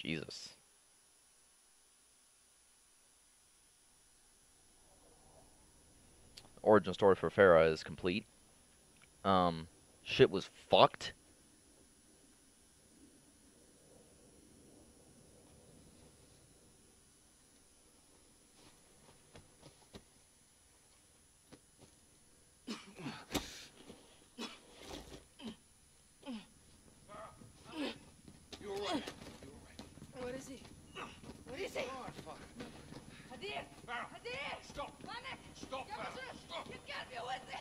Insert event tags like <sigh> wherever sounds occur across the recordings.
Jesus. Origin story for Farah is complete. Um, shit was fucked. You alright? What is he? What is he? Oh, fuck. Hadir! Farah. Hadir! Stop. Manik! Stop, Get Farah. us- Stop. You can't be with it!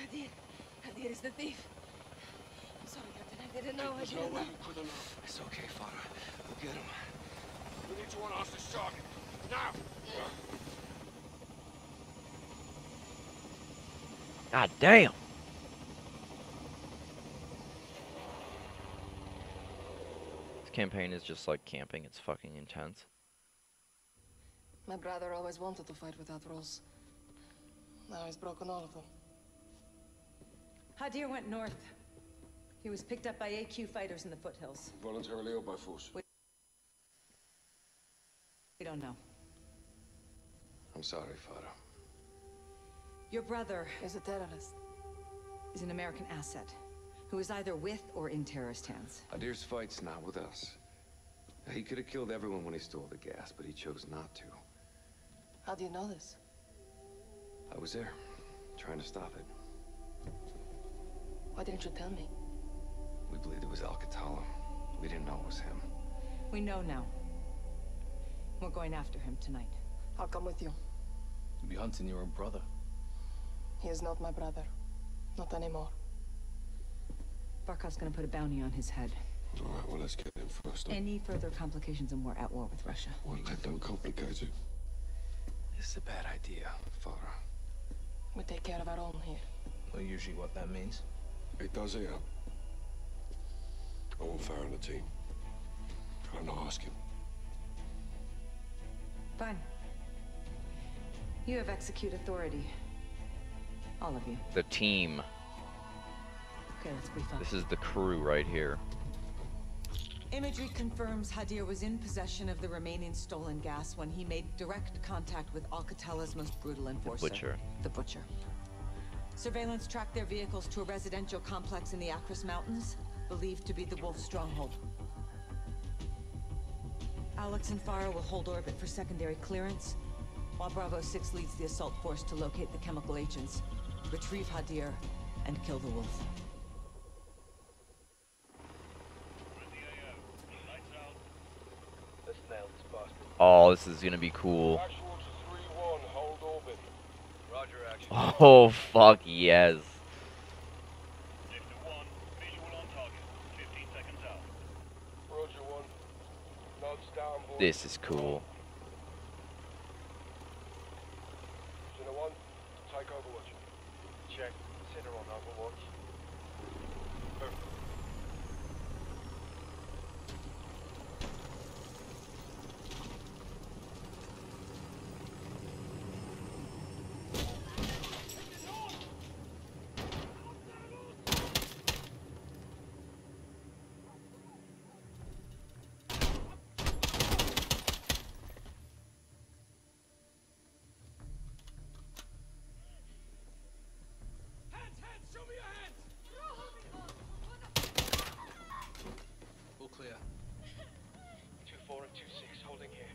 It was Hadir. Hadir is the thief. I'm sorry, Captain. I didn't know. I There's no didn't way know. you could have known. It's okay, Father. We'll get him. We need to unhouse this target. Now! God damn. This campaign is just like camping. It's fucking intense. My brother always wanted to fight without rules. Now he's broken all of them. Hadir went north. He was picked up by AQ fighters in the foothills. Voluntarily or by force? We don't know. I'm sorry, Father. Your brother He's a terrorist. is an American asset who is either with or in terrorist hands. Adir's fight's not with us. He could have killed everyone when he stole the gas, but he chose not to. How do you know this? I was there, trying to stop it. Why didn't you tell me? We believed it was Al-Qatala. We didn't know it was him. We know now. We're going after him tonight. I'll come with you. You'll be hunting your own brother. He is not my brother. Not anymore. Barkov's gonna put a bounty on his head. Alright, well, let's get him first. then. Any further complications and we're at war with Russia. Well, that don't complicate it. This is a bad idea, Father. We take care of our own here. Not usually what that means. It does here. I want Farah on the team. Try not ask him. Fine. You have execute authority. All of you. The team. Okay, let's brief up. This is the crew right here. Imagery confirms Hadir was in possession of the remaining stolen gas when he made direct contact with Al-Qatala's most brutal enforcer. The Butcher. The Butcher. Surveillance tracked their vehicles to a residential complex in the Acris Mountains, believed to be the Wolf stronghold. Alex and Farah will hold orbit for secondary clearance, while Bravo 6 leads the assault force to locate the chemical agents, retrieve Hadir, and kill the Wolf. Oh, this is gonna be cool. Actual to 3-1, hold orbit. Roger, action. <laughs> Oh, fuck yes. Roger 1. Nods down, boys. This is cool. Center 1, take Overwatch. Check. Center on Overwatch. Boom. All clear. 2-4 and 2-6, holding here.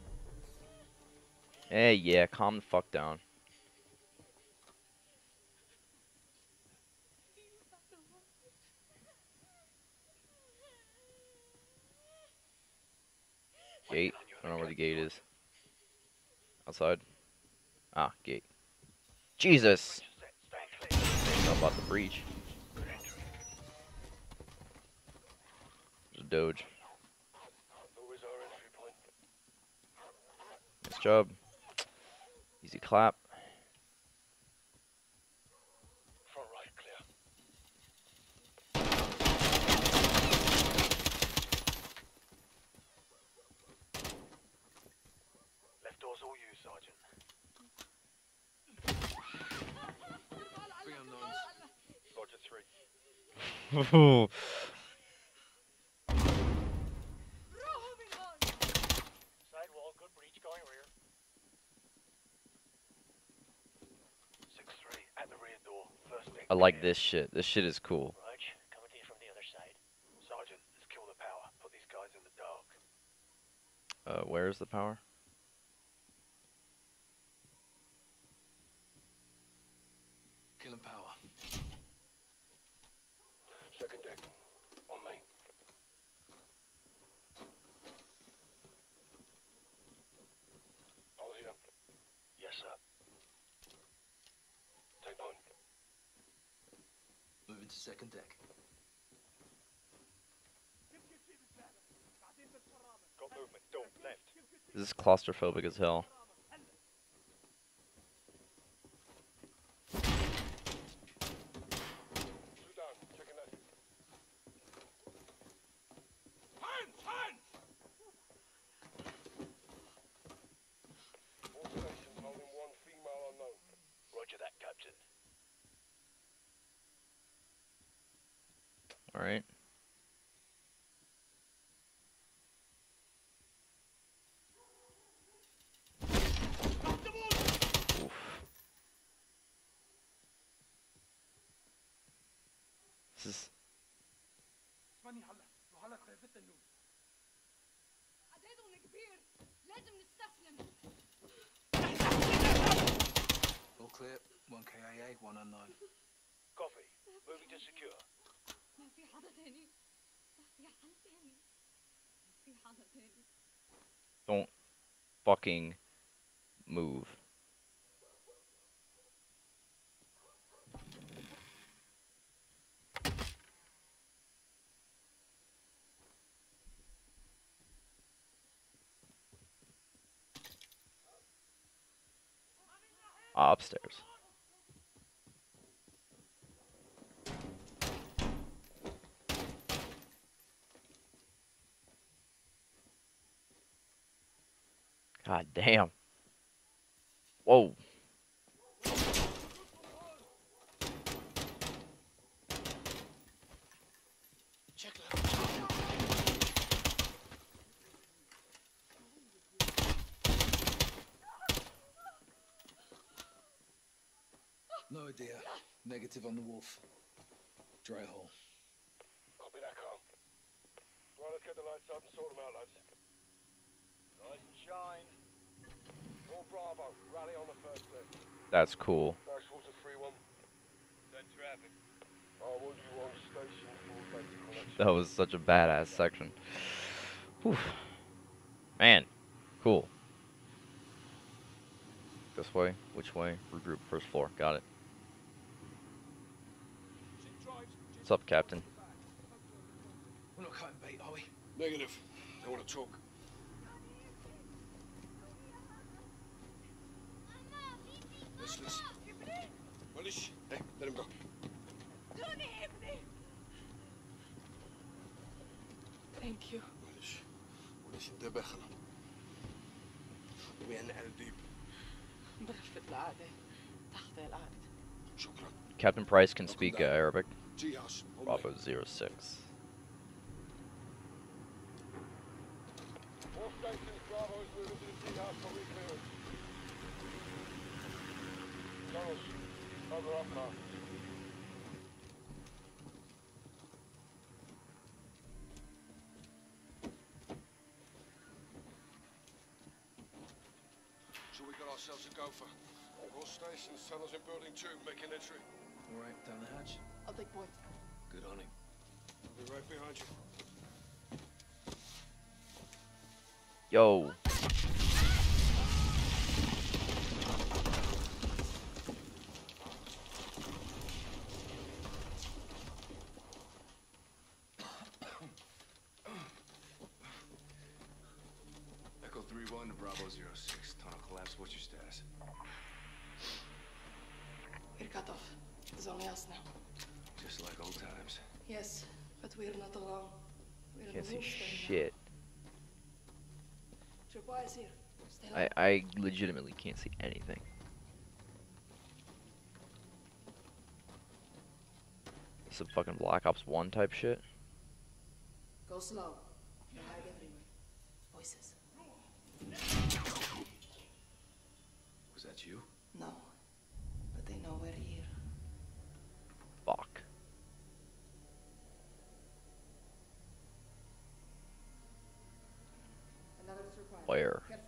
Hey, yeah, calm the fuck down. Gate. I don't know where the gate is. Outside. Ah, gate. Jesus! About the breach. There's a Doge. Nice job. Easy clap. Front right, clear. Left door's all you, Sergeant. Bring on nines. Roger 3. <laughs> like this shit. This shit is cool. Roach, coming to you from the other side. Sergeant, let's kill the power. Put these guys in the dark. Uh, where's the power? Killing power. Second deck. On me. All here. Yes, sir. Take point. Moving to second deck. Got movement. Door, left. This is claustrophobic as hell. Two down. Checking that. Hands! Hands! All stations holding one female unknown. Roger that, Captain. All right. Oof. This is عددهم كبير لازم نستسلم All clear. One KIA, one unknown. Copy. Moving to secure. ما في حدا تاني ما في حل تاني ما في حدا تاني don't fucking move. Uh, upstairs. God damn. Whoa. No idea. Negative on the wolf. Dry hole. Copy that, Carl. Right, let's get the lights up and sort them out, lads. Rise and shine. All Bravo, rally on the first deck. That's cool. Dash water 3-1. Send traffic. I want you on station for data connection. That was such a badass section. Whew. Man, cool. This way? Which way? Regroup first floor. Got it. What's up, Captain? We're not cutting bait, are we? Negative. They want to talk. Let's listen. Manish, hey, let him go. دوني ابني Thank you. معلش وليش انتبه خنا وين قلبي برفة القعدة تحت القعدة شكرا Captain Price can speak uh, Arabic. Bravo 06. All stations, So we got ourselves a gopher. All stations, tunnels in building two, making entry. All right, down the hatch. I'll take point. Good on him. I'll be right behind you. Yo. Echo 3-1 to Bravo 06. Tunnel collapse. What's your status? We're cut off. It's only us now. Just like old times. Yes, but we're not alone. We're in Can't see wolf den now. shit. Tripwire is here. Stay I. I legitimately can't see anything. Some fucking Black Ops 1 type shit. Go slow. You hide everywhere. Voices. Was that you? No, but they know we're here. Where? Careful.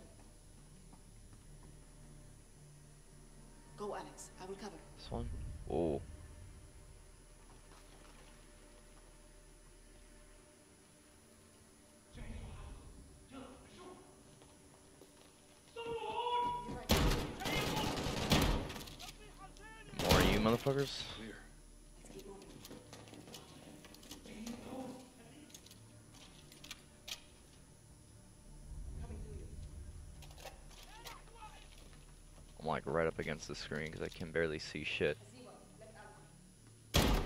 Go, Alex. I will cover. This one? Oh. More of you motherfuckers? Clear. Let's keep moving. Coming to you. I'm like right up against the screen because I can barely see shit. See one. Left arm.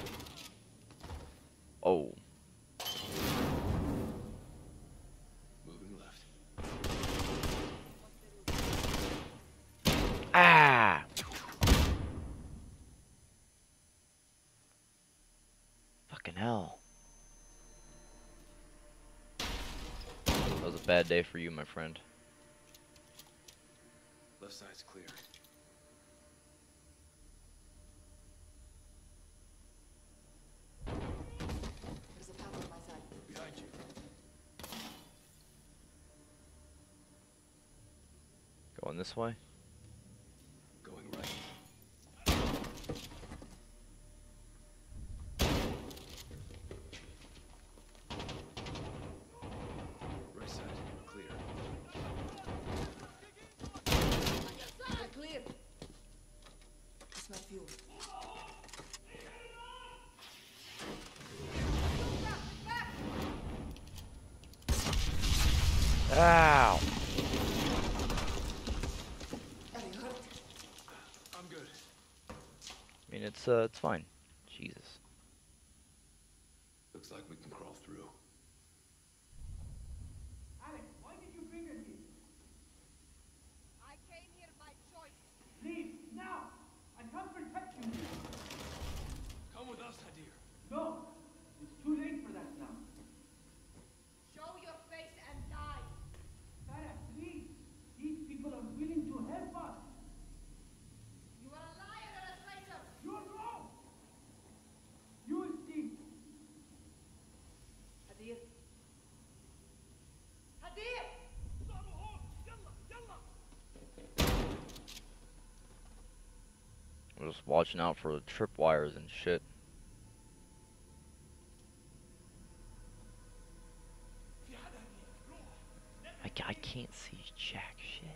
Oh. Moving left. Ah! Fucking hell. That was a bad day for you, my friend. Left side's clear. There's a path on my side. Behind you. Going this way? Going right. Right side, clear. We're clear. I smell fuel. Ow! Are you hurt? I'm. I mean, it's, uh, it's fine. Jesus. Looks like we can crawl through. Alex, why did you bring her here? I came here by choice. Leave, now! I can't protect you. Come with us, Hadir. No, it's too late for that now. Show your face and die. Farah, please. These people are willing to help us. You are a liar and a traitor. You're wrong. You will see. Hadir. Hadir! I'm watching out for the tripwires and shit. I, I can't see jack shit.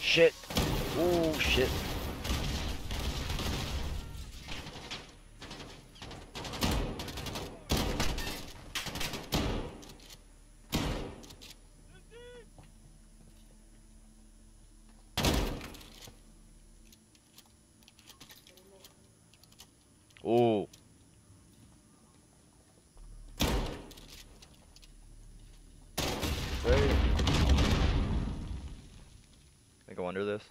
Shit. Oh shit. Oh. Right. I go under this.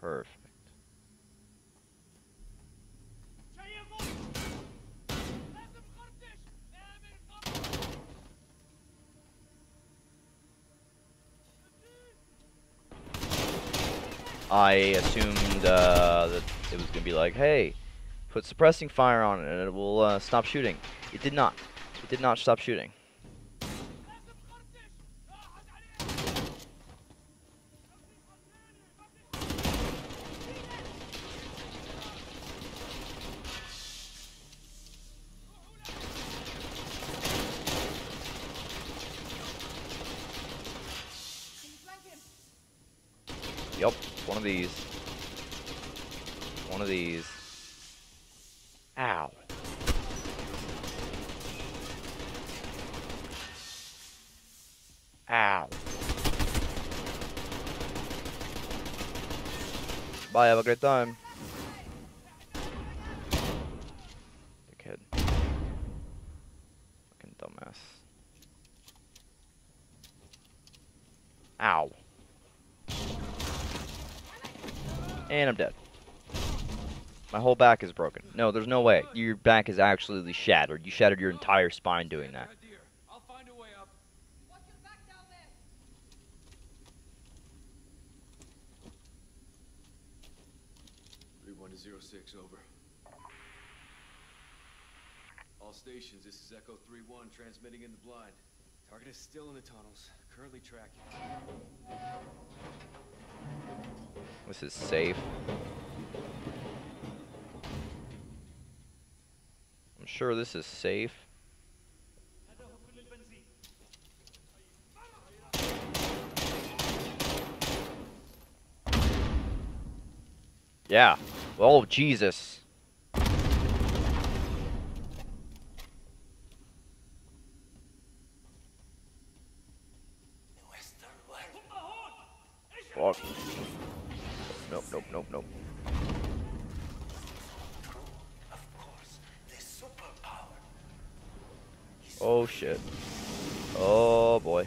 Perfect. I assumed uh, that it was gonna be like, hey, put suppressing fire on it and it will uh, stop shooting. It did not. It did not stop shooting. Yup, one of these. One of these. Ow. Ow. Bye, have a great time. Dickhead. Fucking dumbass. Ow. And I'm dead. My whole back is broken. No, there's no way. Your back is absolutely shattered. You shattered your entire spine doing that. Hadir, I'll find a way up. Watch your back down there. zero 06, over. All stations, this is Echo 3-1, transmitting in the blind. Target is still in the tunnels, currently tracking. This is safe. Sure this is safe. Yeah. Oh, Jesus. Fuck. Nope, nope, nope, nope. Oh shit. Oh boy.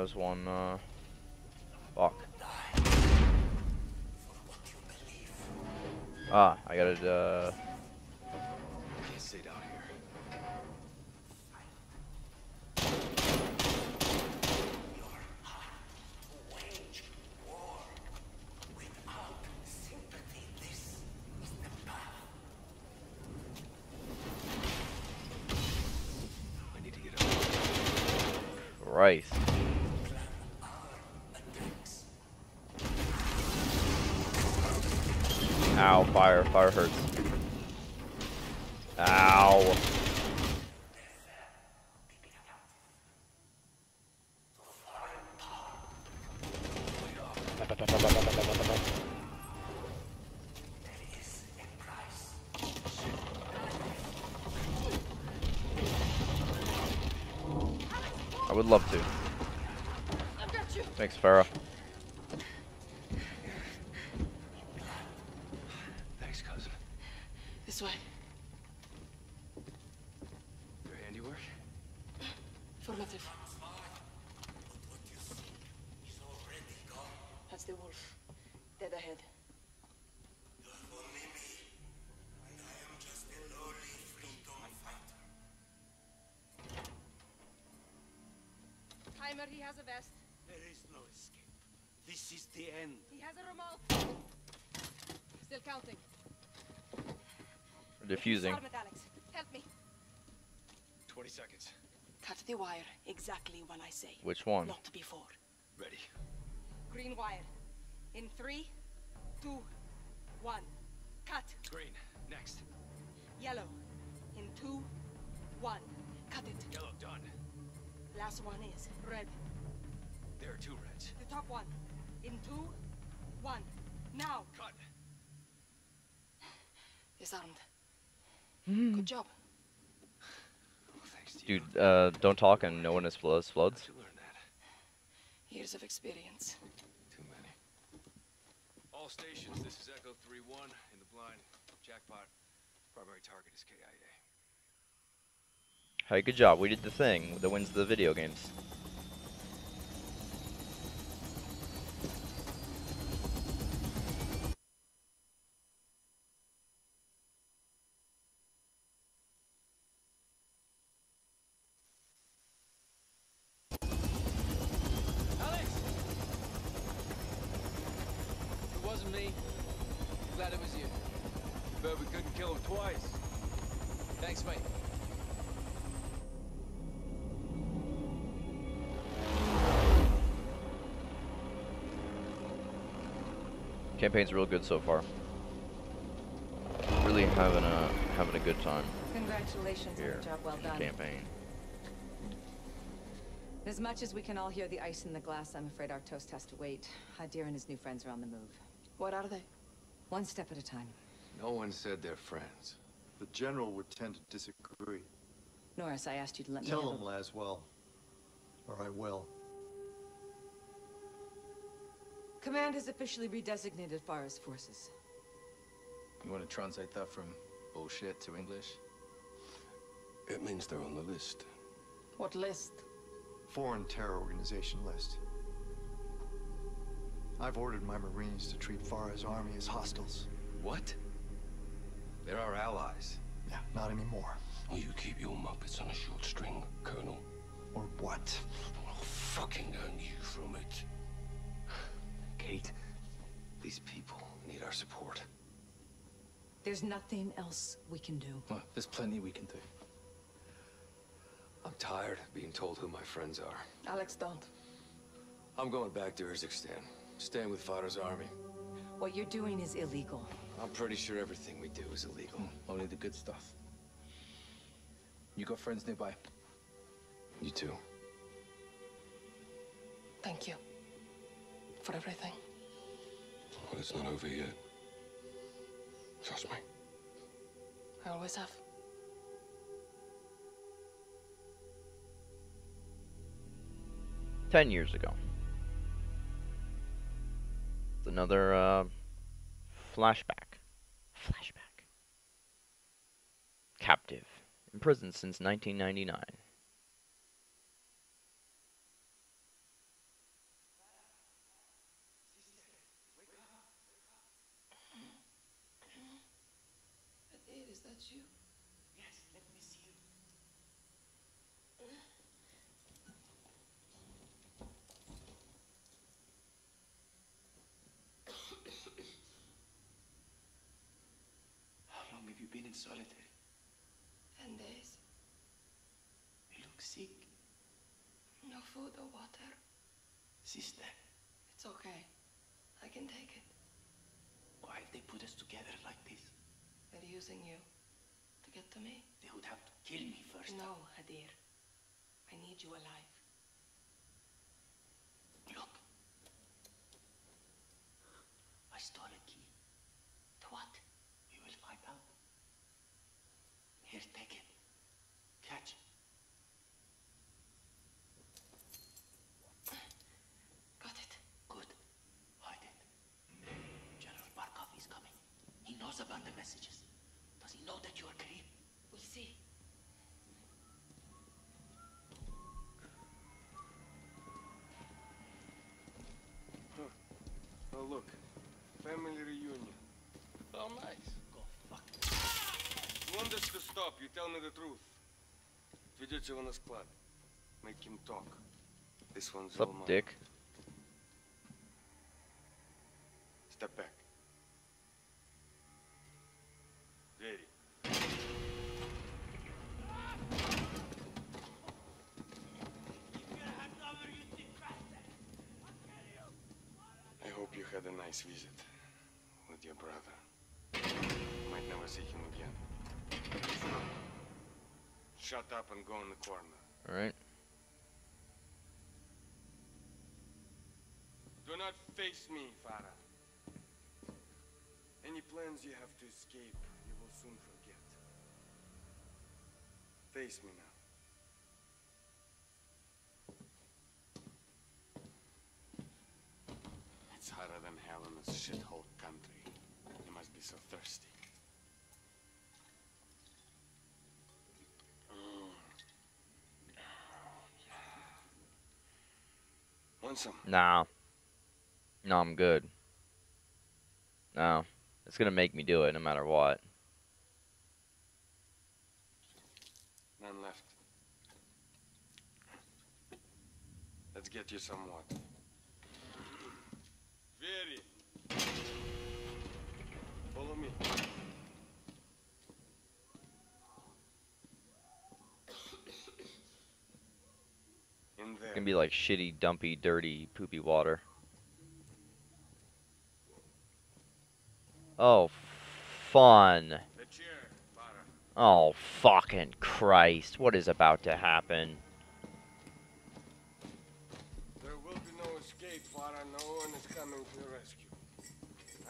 How one, uh... Fuck. Ah, I gotta, uh... Can't fire. Fire hurts. Ow. I would love to. Thanks, Farah. He has a vest. There is no escape. This is the end. He has a remote. Still counting. Diffusing. Disarm it, Alex. Help me. 20 seconds. Cut the wire exactly when I say. Which one? Not before. Ready. Green wire. In three, two, one. Cut. Green. Next. Yellow. In two, one. Last one is red. There are two reds. The top one. In two, one. Now. Cut. Disarmed. Good job. Thanks to you. Dude, uh, don't talk and no one is floods. Floods. How'd you learn that? Years of experience. Too many. All stations, this is Echo 3-1 in the blind. Jackpot. Primary target is KIA. Hey, good job. We did the thing that wins the video games. Alex! It wasn't me. Glad it was you. Bet we couldn't kill him twice. Thanks, mate. Campaign's real good so far. Really having a having a good time Congratulations on here. a job well done. Campaign. As much as we can all hear the ice in the glass, I'm afraid our toast has to wait. Hadir and his new friends are on the move. What are they? One step at a time. No one said they're friends. The general would tend to disagree. Norris, I asked you to let me Tell handle- him, Laswell. Or I will. Command has officially redesignated Farah's forces. You want to translate that from bullshit to English? It means they're on the list. What list? Foreign terror organization list. I've ordered my Marines to treat Farah's army as hostiles. What? They're our allies. Yeah, not anymore. Will you keep your muppets on a short string, Colonel? Or what? I'll fucking earn you from it. Kate, these people need our support. There's nothing else we can do. Well, there's plenty we can do. I'm tired of being told who my friends are. Alex, don't. I'm going back to Urzikstan, staying with Farah's army. What you're doing is illegal. I'm pretty sure everything we do is illegal. Hmm, only the good stuff. You got friends nearby? You too. Thank you. For everything. Well, it's not over yet. Trust me. I always have. Ten years ago. It's another uh, flashback. Flashback. Captive. Imprisoned since 1999. Adir, is that you? Yes, let me see you. How long have you been in solitary? Ten days. You look sick. No food or water. Sister, It's okay. I can take it. why they put us together like this? They're using you to get to me. They would have to kill me first. No, Hadir. I need you alive. Look. I stole a key. To what? We will find out. Here, take it. Catch. Got it. Good. Hide it. General Barkov is coming. He knows about the messages. Does he know that you are Karim? We'll see. Oh, look. Family reunion. Oh, nice. Go fuck. You want us to stop, you tell me the truth. Ведете его на склад. Make him talk. This one's What's all up, mine. Dick? Step back. Shut up and go in the corner. Alright. Do not face me, Farah. Any plans you have to escape, you will soon forget. Face me now. It's hotter than hell in this shithole country. You must be so thirsty. Mm. Want some? Nah. No, I'm good. No. It's gonna make me do it no matter what. None left. Let's get you some water. Very. Follow me. In It's gonna be like shitty, dumpy, dirty, poopy water. Oh, fun. The chair, Farah. Oh, fucking Christ. What is about to happen? There will be no escape, Farah. No one is coming to your rescue.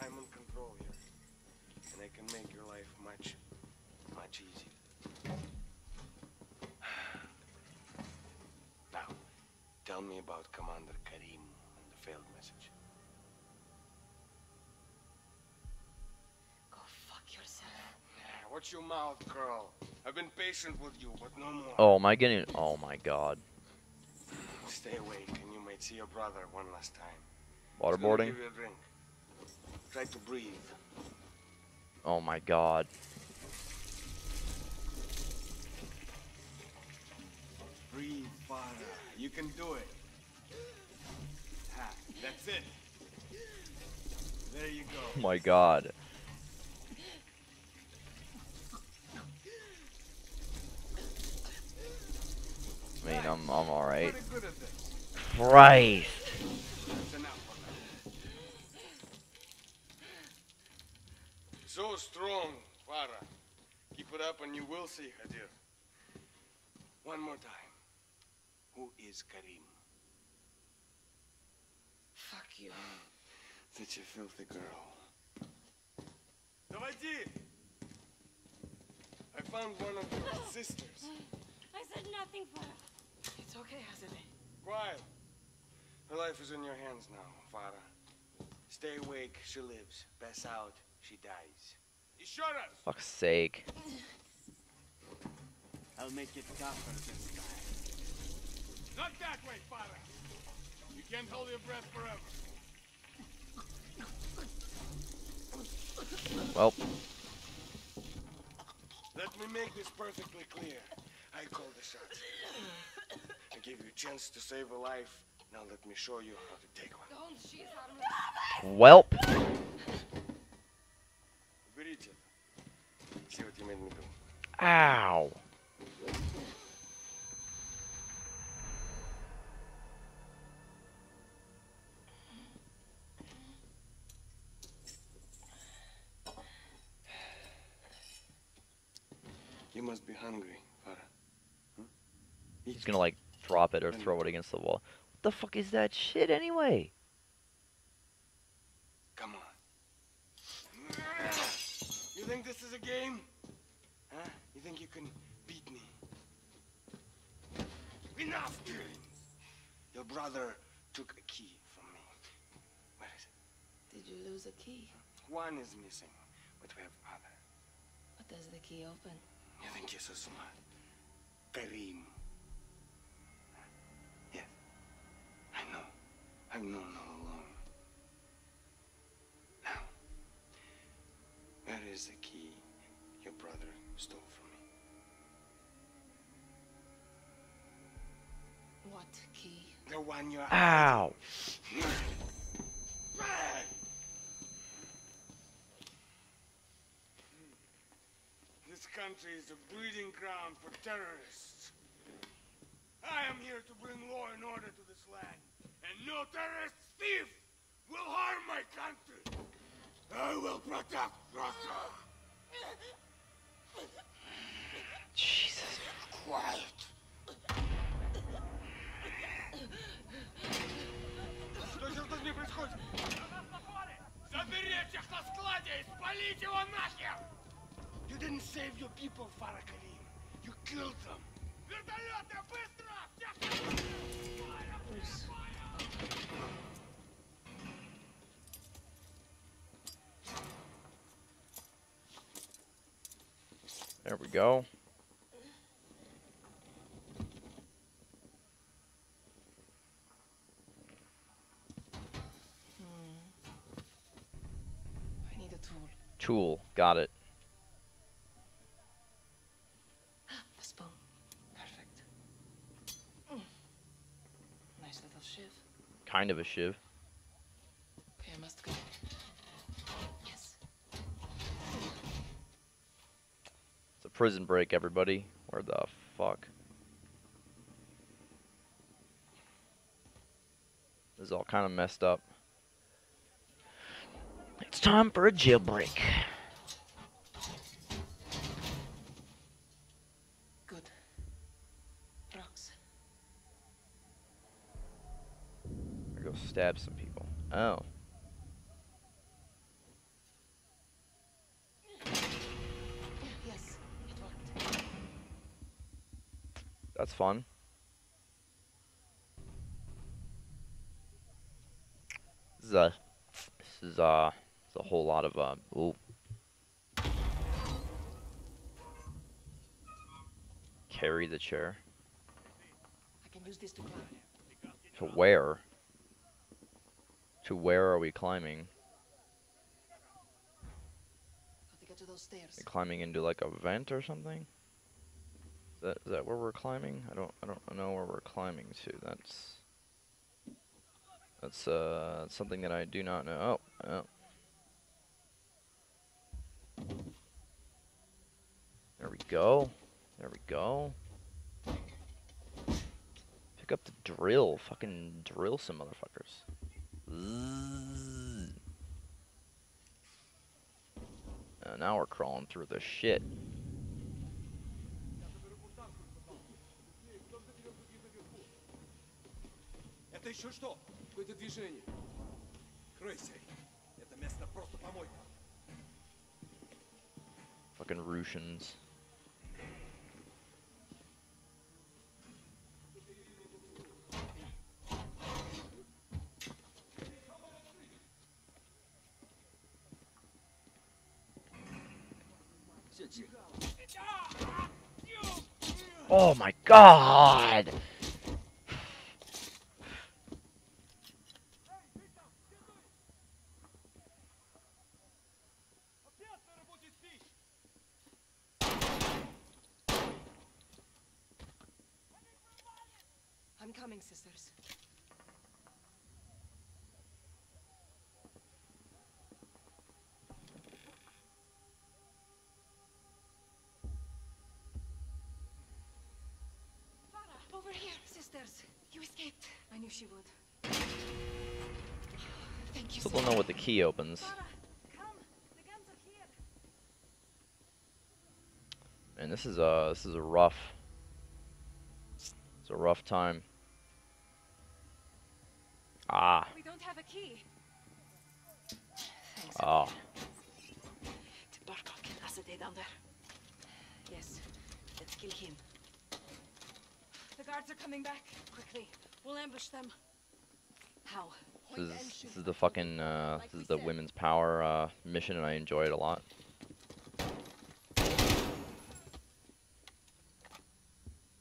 I'm in control here. And I can make your life much, much easier. Now, tell me about Commander Karim and the failed message. Go fuck yourself. Watch your mouth, girl. I've been patient with you, but no more. Oh, am I getting... Oh my god. Stay awake, and you might see your brother one last time. Waterboarding? Give you a drink. Try to breathe. Oh my god. Breathe, Farah. You can do it. Ha, that's it. There you go. Oh my god. I mean, I'm, I'm alright. Pretty good at this. Christ. That's enough for now. So strong, Farah. Keep it up and you will see, Hadir. One more time. Who is Karim? Fuck you. Such a filthy girl. Davadi! I found one of your <gasps> sisters. <gasps> I said nothing for her. It's okay, Hazile. Quiet. Her life is in your hands now, Farah. Stay awake, she lives. Pass out, she dies. Ishoras! Fuck's sake. <laughs> I'll make it tougher this time. Not that way, father! You can't hold your breath forever. Well. Let me make this perfectly clear. I called the shots. I gave you a chance to save a life. Now let me show you how to take one. Welp. Ow. Must be hungry, Farah. He's gonna like drop it or throw it against the wall. What the fuck is that shit anyway? Come on. You think this is a game? Huh? You think you can beat me? Enough games! Your brother took a key from me. Where is it? Did you lose a key? One is missing, but we have other. What does the key open? You think you're so smart? Karim. Yes. I know. I've known all along. Now, where is the key your brother stole from me? What key? The one you're Ow. <laughs> This country is a breeding ground for terrorists. I am here to bring law and order to this land. And no terrorist thief will harm my country. I will protect Russia. Jesus. Quiet. Что сейчас с ним происходит? Заберите их на складе и спалите его нахер! You didn't save your people, Farah Karim. You killed them. Oops. There we go. Hmm. I need a tool. Tool. Got it. Kind of a shiv. Okay, I must go. Yes. It's a prison break, everybody. Where the fuck? This is all kind of messed up. It's time for a jailbreak. Good. Rocks. I go stab some people. Oh. Yes, it worked. That's fun. This is a, this is uh, it's a whole lot of uh, ooh. Carry the chair I can use this to climb. to where? To where are we climbing? Got to get to those stairs. Are climbing into like a vent or something? Is that is that where we're climbing? I don't I don't know where we're climbing to. That's that's uh something that I do not know. Oh, oh. There we go. There we go. Pick up the drill. Fucking drill some motherfuckers. Zzz. Uh, now we're crawling through the shit. Это еще что? Какое-то движение. Крыси. Это место просто помойка. Fucking Russians. Oh my god! I'm coming, sisters. Over here. Sisters, you escaped. I knew she would. Thank you Still so don't know what the key opens. Come. The guns are here. And this is a this is a rough. It's a rough time. Ah, We don't have a key. Thanks. ah. Did Barkov kill Asadeh down there? Yes. Let's kill him. The guards are coming back. Quickly. We'll ambush them. How? This is this is the fucking uh, this is the women's power uh, mission, and I enjoy it a lot.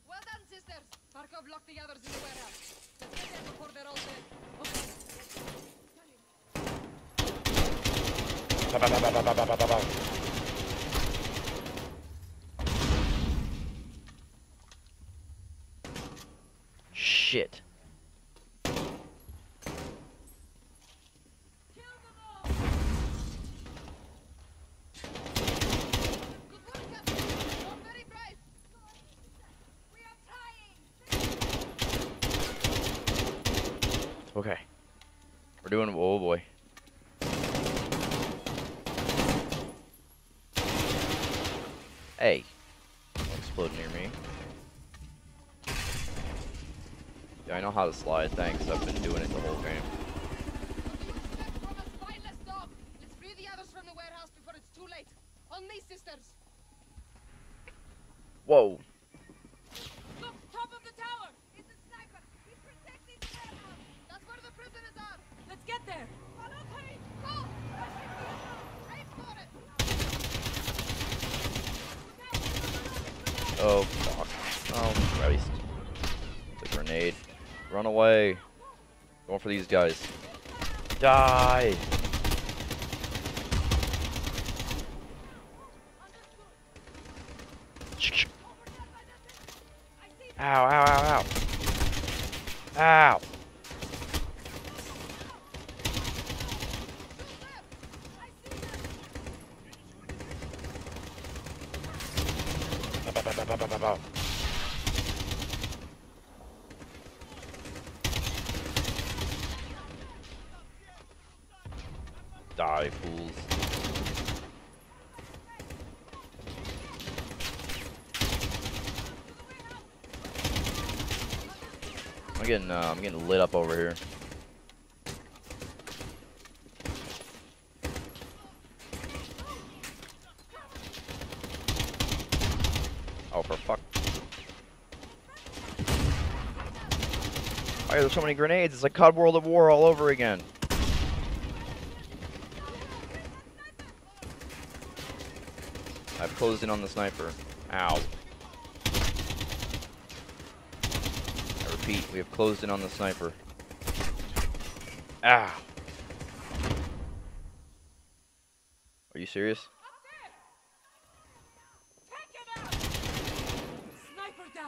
Well done, sisters. Barkov locked the others in the warehouse. Let's get them before they're all dead. Okay. Shit. Good work, Captain. You're very brave. We are trying. Okay. We're doing. Oh boy. Hey. Don't explode near me. Yeah, I know how to slide. Thanks. I've been doing it the whole game. From a spineless dog. Let's free the others from the warehouse before it's too late. On me, sisters. Whoa. Look, top of the tower. It's a sniper. He's protecting the warehouse. That's where the prisoners are. Let's get there. Oh fuck. Oh Christ. A grenade. Run away. Going for these guys. Die. Ow, ow, ow, ow. Ow. Die, fools. I'm getting, uh, I'm getting lit up over here. Oh, for fuck. Why are there so many grenades? It's like COD World at War all over again. closed in on the sniper. Ow. I repeat, we have closed in on the sniper. Ah. Are you serious?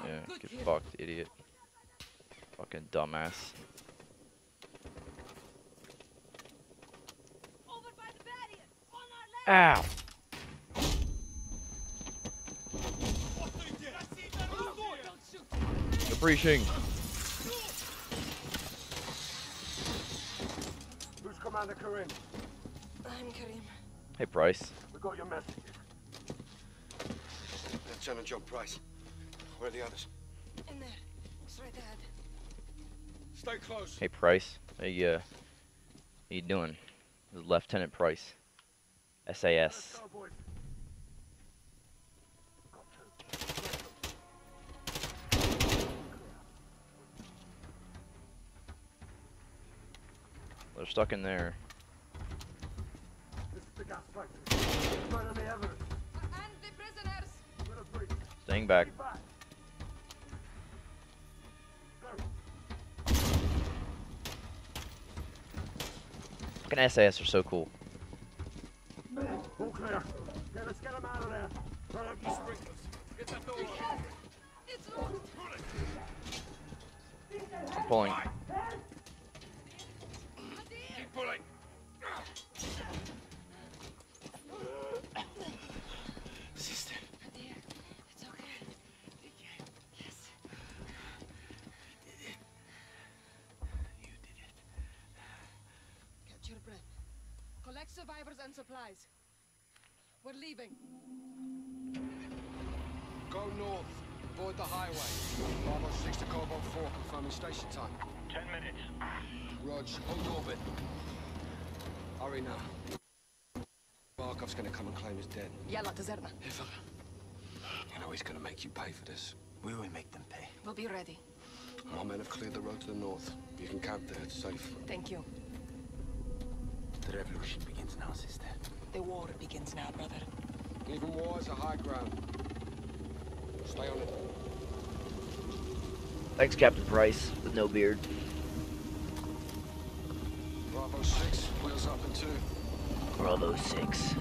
Yeah, Good get kid. fucked, idiot. Fucking dumbass. Ow! They're breaching. Who's Commander Karim? I'm Karim. Hey, Price. We got your message. Lieutenant John Price. Where are the others? In there. Straight ahead. Stay close. Hey, Price. Hey, uh, how you doing? This is Lieutenant Price. SAS. They're stuck in there. Staying back. Fucking SAS are so cool. All clear. And supplies. We're leaving. Go north. Avoid the highway. Bravo 6 to Cobalt 4, confirming station time. Ten minutes. Rog, hold orbit. Hurry now. Barkov's gonna come and claim his dead. Yalla Tazerna. You know he's gonna make you pay for this. We will make them pay. We'll be ready. My men have cleared the road to the north. You can camp there, it's safe. Thank you. The revolution begins now, sister. The war begins now, brother. Even war is a high ground. Stay on it. Thanks, Captain Price, with no beard. Bravo 6, wheels up in two. Bravo 6.